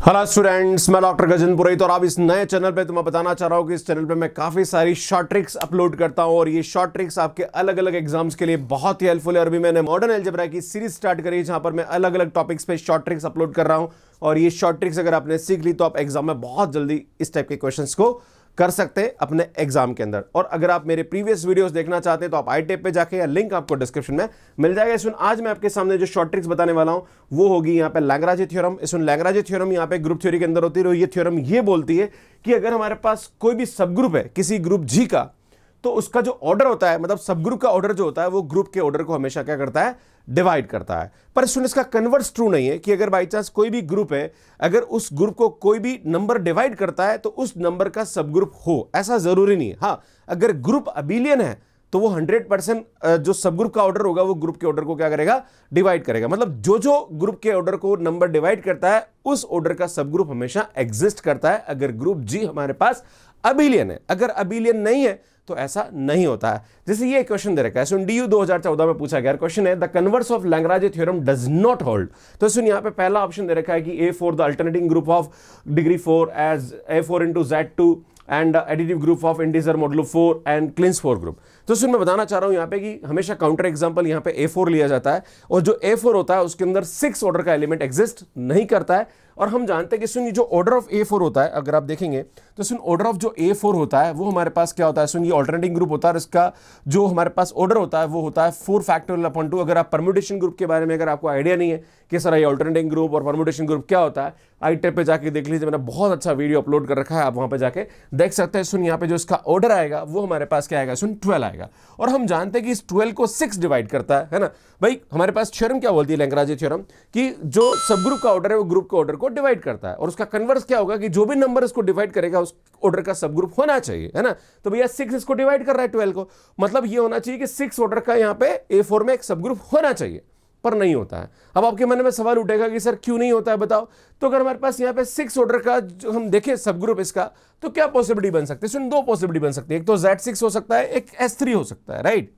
Hello students मैं doctor Gajan Purohit और आप इस नए चैनल पे मैं बताना चाह रहा हूँ कि इस चैनल पे मैं काफ़ी सारी शॉर्ट ट्रिक्स अपलोड करता हूँ और ये शॉर्ट ट्रिक्स आपके अलग अलग एग्ज़ाम्स के लिए बहुत ही हेल्पफुल है। और भी मैंने मॉडर्न एल्जेब्रा की सीरीज़ स्टार्ट करी जहाँ पर मैं अलग अलग टॉपिक्स पे शॉर्ट ट्रिक्स अपलोड कर रहा हूँ। और ये शॉर्ट ट्रिक्स अगर आपने सीख ली तो आप एग्ज़ाम में बहुत जल्दी इस टाइप के क्वेश्चन को कर सकते हैं अपने एग्ज़ाम के अंदर। और अगर आप मेरे प्रीवियस वीडियोस देखना चाहते हैं तो आप आई टेप पर जाके या लिंक आपको डिस्क्रिप्शन में मिल जाएगा। इसमें आज मैं आपके सामने जो शॉर्ट ट्रिक्स बताने वाला हूँ, वो होगी यहाँ पे लैंग्राजी थ्योरम इसमें लैंग्राजी थ्योरम यहाँ पे ग्रुप थ्योरी के अंदर होती है ये थ्योरम ये बोलती है कि अगर हमारे पास कोई भी सब ग्रुप है, किसी ग्रुप जी का तो उसका जो ऑर्डर होता है मतलब सब ग्रुप का ऑर्डर जो होता है, वो ग्रुप के ऑर्डर को हमेशा क्या करता है? डिवाइड करता है। पर सुन, इसका कन्वर्स ट्रू नहीं है कि अगर बाई चांस कोई भी ग्रुप है, अगर उस ग्रुप को कोई भी नंबर डिवाइड करता है तो उस नंबर का सब ग्रुप हो। ऐसा ज़रूरी नहीं है। हाँ अगर ग्रुप अबिलियन है तो वो 100 परसेंट जो सब ग्रुप का ऑर्डर होगा, वो ग्रुप के ऑर्डर को क्या करेगा? डिवाइड करेगा। मतलब जो जो ग्रुप के ऑर्डर को नंबर डिवाइड करता है, उस ऑर्डर का सब ग्रुप हमेशा एग्जिस्ट करता है। अगर ग्रुप जी हमारे पास अबिलियन है। अगर अबिलियन नहीं है तो ऐसा नहीं होता है। जैसे ये क्वेश्चन दे रखा है, सुन डी यू दो में पूछा गया। क्वेश्चन है the converse of Lagrange theorem does not hold तो सुन, यहाँ पे पहला ऑप्शन दे रखा है कि A four the alternating group of degree four as A four into Z two and additive group of integer modulo four and Klein's four group तो सुन, मैं बताना चाह रहा हूँ यहाँ पे कि हमेशा काउंटर एग्जांपल यहाँ पे ए फोर लिया जाता है और जो ए फोर होता है, उसके अंदर सिक्स ऑर्डर का एलिमेंट एग्जिस्ट नहीं करता है। और हम जानते हैं कि सुन जो ऑर्डर ऑफ़ ए फोर होता है, अगर आप देखेंगे तो सुन ऑर्डर ऑफ़ जो ए फोर होता है, वो हमारे पास क्या होता है? सुन, ये ऑल्टरनेटिंग ग्रुप होता है और इसका जो हमारे पास ऑर्डर होता है, वो होता है फोर फैक्टोरियल अपॉन टू अगर आप परम्यूटेशन ग्रुप के बारे में, अगर आपको आइडिया नहीं है कि सर, ये ऑल्टरनेटिंग ग्रुप और परम्यूटेशन ग्रुप क्या होता है, आई टेप पे जाके देख लीजिए, मैंने बहुत अच्छा वीडियो अपलोड कर रखा है, आप वहाँ पर जाके देख सकते हैं। सुन, यहाँ पे जो इसका ऑर्डर आएगा, वो हमारे पास क्या आएगा? सुन ट्वेल्व आएगा। और हम जानते हैं कि इस ट्वेल्व को सिक्स डिवाइड करता है ना? भाई, हमारे पास थ्योरम क्या बोलती है लैंगराजी थ्योरम कि जो सब ग्रुप का ऑर्डर है, वो ग्रुप का ऑर्डर को डिवाइड करता है। और उसका कन्वर्स क्या होगा कि जो भी नंबर इसको डिवाइड करेगा, उस ऑर्डर का सब ग्रुप होना चाहिए, है ना? तो भैया सिक्स इसको डिवाइड कर रहा है ट्वेल्व को। मतलब ये होना चाहिए कि सिक्स ऑर्डर का यहाँ पे ए फोर में एक सब ग्रुप होना चाहिए, पर नहीं होता है। अब आपके मन में सवाल उठेगा कि सर क्यों नहीं होता है, बताओ। तो अगर हमारे पास यहाँ पे सिक्स ऑर्डर का जो हम देखें सब ग्रुप इसका तो क्या पॉसिबिलिटी बन सकती है? सुन, दो पॉसिबिलिटी बन सकती है। एक तो जेड सिक्स हो सकता है, एक एस थ्री हो सकता है राइट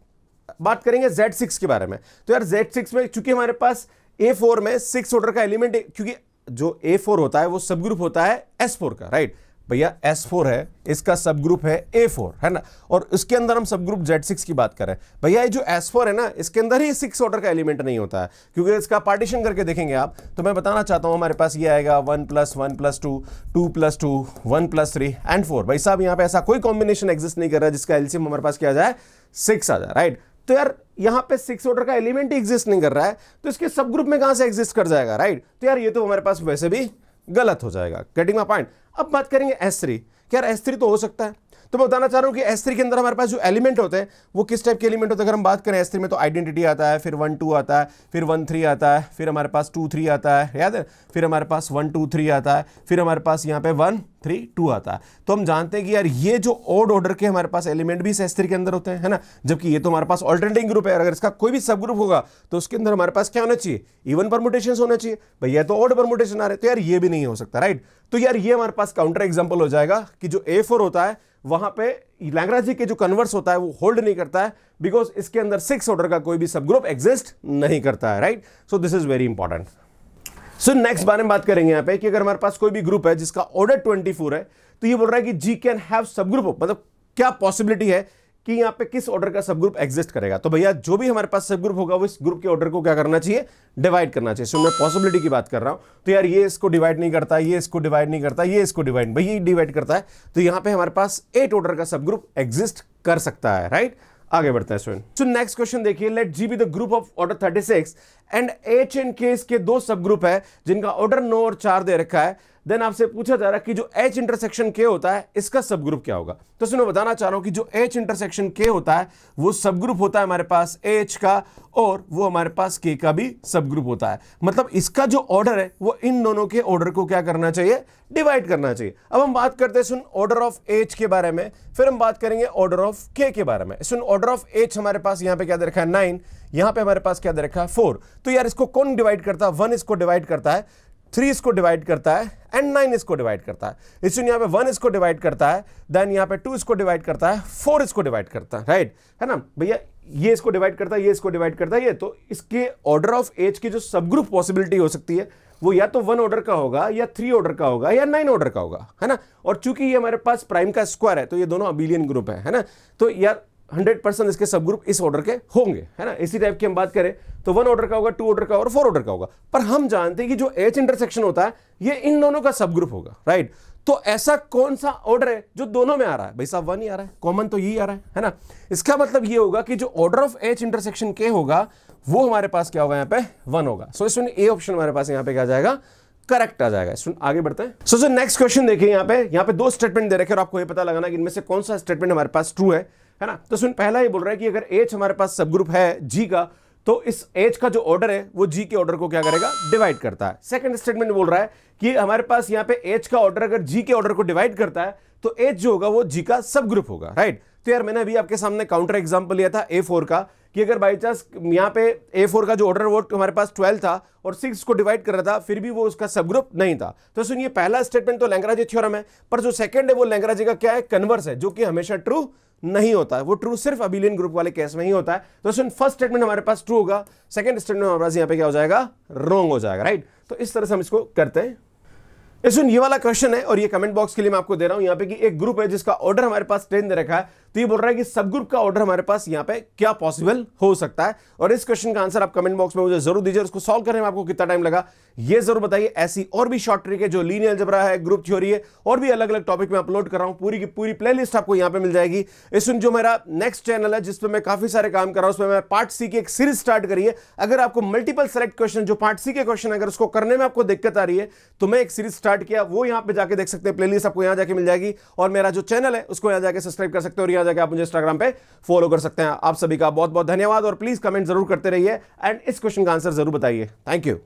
बात करेंगे जेड सिक्स के बारे में। तो यार जेड सिक्स में, चूँकि हमारे पास ए फोर में सिक्स ऑर्डर का एलिमेंट क्योंकि जो ए फोर होता है, वो सब ग्रुप होता है एस फोर का राइट भैया एस फोर है, इसका सब ग्रुप है ए फोर है ना? और इसके अंदर हम सब ग्रुप जेड सिक्स की बात करें भैया, ये जो S4 है ना, इसके अंदर ही सिक्स ऑर्डर का एलिमेंट नहीं होता है, क्योंकि इसका पार्टीशन करके देखेंगे आप तो मैं बताना चाहता हूँ, हमारे पास ये आएगा one plus one plus two two plus two one plus three and four भाई साहब, यहाँ पे ऐसा कोई कॉम्बिनेशन एग्जिस्ट नहीं कर रहा जिसका एलसीएम हमारे पास क्या जाए? सिक्स आ जाए राइट तो यार, यहाँ पे सिक्स ऑर्डर का एलिमेंट ही एग्जिस्ट नहीं कर रहा है तो इसके सब ग्रुप में कहाँ से एग्जिस्ट कर जाएगा राइट तो यार, ये तो हमारे पास वैसे भी गलत हो जाएगा। गेटिंग माई पॉइंट अब बात करेंगे एस थ्री क्या एस थ्री तो हो सकता है? तो मैं बताना चाह रहा हूँ कि एस थ्री के अंदर हमारे पास जो एलिमेंट होते हैं, वो किस टाइप के एलिमेंट होते हैं? अगर हम बात करें एस थ्री में तो आइडेंटिटी आता है, फिर वन टू आता है, फिर वन थ्री आता है, फिर हमारे पास टू थ्री आता है, याद है? फिर हमारे पास वन टू थ्री आता है, फिर हमारे पास यहाँ पे वन थ्री, टू आता है। तो हम जानते हैं कि यार ये जो ओड ऑर्डर के हमारे पास एलिमेंट भी एस थ्री के अंदर होते हैं, है ना? जबकि ये तो हमारे पास ऑल्टरनेटिंग ग्रुप है। अगर इसका कोई भी सब ग्रुप होगा तो उसके अंदर हमारे पास क्या होना चाहिए? इवन परमुटेशन होना चाहिए। भाई भैया तो ऑड परमुटेशन आ रहे तो यार ये भी नहीं हो सकता राइट तो यार ये हमारे पास काउंटर एग्ज़ाम्पल हो जाएगा कि जो ए होता है, वहाँ पे लैंग्राजी के जो कन्वर्स होता है, वो होल्ड नहीं करता है बिकॉज़ इसके अंदर सिक्स ऑर्डर का कोई भी सब ग्रुप एग्जिस्ट नहीं करता है right so this is very important so next बारे में बात करेंगे यहाँ पे कि अगर हमारे पास कोई भी ग्रुप है जिसका ऑर्डर 24 है तो ये बोल रहा है कि G can have sub group मतलब क्या पॉसिबिलिटी है कि यहाँ पे किस ऑर्डर का सब ग्रुप एग्जिस्ट करेगा? तो भैया, जो भी हमारे पास सब ग्रुप होगा, वो इस ग्रुप के ऑर्डर को क्या करना चाहिए? डिवाइड करना चाहिए। सो मैं पॉसिबिलिटी की बात कर रहा हूँ। तो यार, ये इसको डिवाइड नहीं करता, ये इसको डिवाइड नहीं करता, ये इसको डिवाइड भैया डिवाइड करता है तो यहाँ पे हमारे पास एट ऑर्डर का सब ग्रुप एग्जिस्ट कर सकता है राइट आगे बढ़ता है सो नेक्स्ट क्वेश्चन देखिए let G be the group of order 36 and H and K दो सब ग्रुप है, जिनका ऑर्डर नौ और चार दे रखा है। देन आपसे पूछा जा रहा है कि जो एच इंटरसेक्शन के होता है, इसका सब ग्रुप क्या होगा? तो सुनो, बताना चाह रहा हूँ कि जो एच इंटरसेक्शन के होता है, वो सब ग्रुप होता है हमारे पास एच का, और वो हमारे पास के का भी सब ग्रुप होता है। मतलब इसका जो ऑर्डर है, वो इन दोनों के ऑर्डर को क्या करना चाहिए? डिवाइड करना चाहिए। अब हम बात करते हैं, सुन ऑर्डर ऑफ़ एच के बारे में। फिर हम बात करेंगे ऑर्डर ऑफ़ के के बारे में। सुन ऑर्डर ऑफ़ एच हमारे पास यहाँ पे क्या दे रखा है? नाइन यहाँ पे हमारे पास क्या दे रखा है? फोर तो यार इसको कौन डिवाइड करता? है वन इसको डिवाइड करता है। थ्री इसको डिवाइड करता है एंड नाइन इसको डिवाइड करता है। इसलिए यहाँ पे वन इसको डिवाइड करता है देन यहाँ पे टू इसको डिवाइड करता है फोर इसको डिवाइड करता है राइट है ना? भैया, ये इसको डिवाइड करता है, ये इसको डिवाइड करता है, ये तो इसके ऑर्डर ऑफ़ एज की जो सब ग्रुप पॉसिबिलिटी हो सकती है, वो या तो वन ऑर्डर का होगा या थ्री ऑर्डर का होगा या नाइन ऑर्डर का होगा, है ना? और चूँकि ये हमारे पास प्राइम का स्क्वायर है तो ये दोनों अबिलियन ग्रुप है है ना? तो यार हंड्रेड परसेंट इसके सब ग्रुप इस ऑर्डर के होंगे, है ना? इसी टाइप की हम बात करें तो वन ऑर्डर का होगा टू ऑर्डर का और फोर ऑर्डर का होगा। पर हम जानते हैं कि जो एच इंटरसेक्शन होता है, ये इन दोनों का सब ग्रुप होगा राइट तो ऐसा कौन सा ऑर्डर है जो दोनों में आ रहा है? भाई साहब वन ही आ रहा है। कॉमन तो यही आ रहा है है ना? इसका मतलब ये होगा कि जो ऑर्डर ऑफ़ एच इंटरसेक्शन के होगा, वो हमारे पास क्या होगा यहाँ पे? वन होगा। सो इसमें ए ऑप्शन हमारे पास यहाँ पे क्या जाएगा? करेक्ट आ जाएगा। स्टूडेंट आगे बढ़ते हैं। सो सो नेक्स्ट क्वेश्चन देखिए यहाँ पे यहाँ पे दो स्टेटमेंट दे रखे और आपको ये पता लगाना कि इनमें से कौन सा स्टेटमेंट हमारे पास ट्रू है। है ना? तो सुन, पहला ये बोल रहा है कि अगर एच हमारे पास सब ग्रुप है जी का तो इस एच का जो ऑर्डर है, वो जी के ऑर्डर को क्या करेगा? डिवाइड करता है। सेकंड स्टेटमेंट बोल रहा है कि हमारे पास यहाँ पे एच का ऑर्डर अगर जी के ऑर्डर को डिवाइड करता है तो एच जो होगा, वो जी का सब ग्रुप होगा राइट तो यार मैंने अभी आपके सामने काउंटर एग्ज़ाम्पल लिया था ए फोर का। कि अगर बाई चांस यहाँ पे ए फोर का जो ऑर्डर वो हमारे पास ट्वेल्व था और सिक्स को डिवाइड कर रहा था, फिर भी वो उसका सब ग्रुप नहीं था। तो सुनिए, पहला स्टेटमेंट तो लैंग्राजी थ्योरम है, पर जो सेकंड है वो लैंग्राजी का क्या है? कन्वर्स है, जो कि हमेशा ट्रू नहीं होता है। वो ट्रू सिर्फ़ अबिलियन ग्रुप वाले केस में ही होता है। तो सुन फ़र्स्ट स्टेटमेंट हमारे पास ट्रू होगा सेकंड स्टेटमेंट हमारे पास यहाँ पे क्या हो जाएगा? रॉन्ग हो जाएगा राइट तो इस तरह से हम इसको करते हैं। सुन, ये वाला क्वेश्चन है और ये कमेंट बॉक्स के लिए मैं आपको दे रहा हूँ। यहाँ पे कि एक ग्रुप है जिसका ऑर्डर हमारे पास टेन दे रखा है। तो ये बोल रहा है कि सब ग्रुप का ऑर्डर हमारे पास यहाँ पे क्या पॉसिबल हो सकता है? और इस क्वेश्चन का आंसर आप कमेंट बॉक्स में मुझे ज़रूर दीजिए उसको सॉल्व करने में आपको कितना टाइम लगा, ये ज़रूर बताइए। ऐसी और भी शॉर्ट ट्रिक है जो लीनियर जबरा है ग्रुप थ्योरी है, और भी अलग अलग टॉपिक में अपलोड कर रहा हूँ। पूरी की पूरी प्ले आपको यहाँ पर मिल जाएगी। इसमें जो मेरा नेक्स्ट चैनल है जिसपे मैं काफ़ी सारे काम कर रहा हूँ उसमें मैं पार्ट सी की एक सीरीज़ स्टार्ट करिए अगर आपको मल्टीपल सेलेक्ट क्वेश्चन जो पार्ट सी के क्वेश्चन अगर उसको करने में आपको दिक्कत आ रही है तो मैं एक सीरीज़ स्टार्ट किया, वो यहाँ पे जाके देख सकते हैं। प्लेलिस्ट आपको यहाँ जाके मिल जाएगी। और मेरा जो चैनल है, उसको यहाँ जाके सब्सक्राइब कर सकते हो और यहाँ जाके आप मुझे इंस्टाग्राम पे फॉलो कर सकते हैं। आप सभी का बहुत बहुत धन्यवाद और प्लीज़ कमेंट ज़रूर करते रहिए। एंड इस क्वेश्चन का आंसर ज़रूर बताइए। Thank you